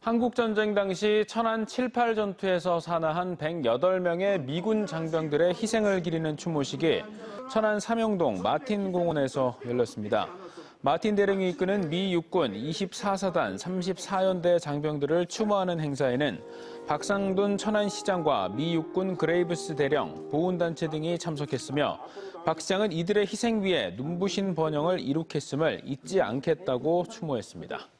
한국전쟁 당시 천안 7.8 전투에서 산화한 108명의 미군 장병들의 희생을 기리는 추모식이 천안 삼룡동 마틴 공원에서 열렸습니다. 마틴 대령이 이끄는 미 육군 24사단 34연대 장병들을 추모하는 행사에는 박상돈 천안시장과 미 육군 그레이브스 대령, 보훈단체 등이 참석했으며 박 시장은 이들의 희생 위에 눈부신 번영을 이룩했음을 잊지 않겠다고 추모했습니다.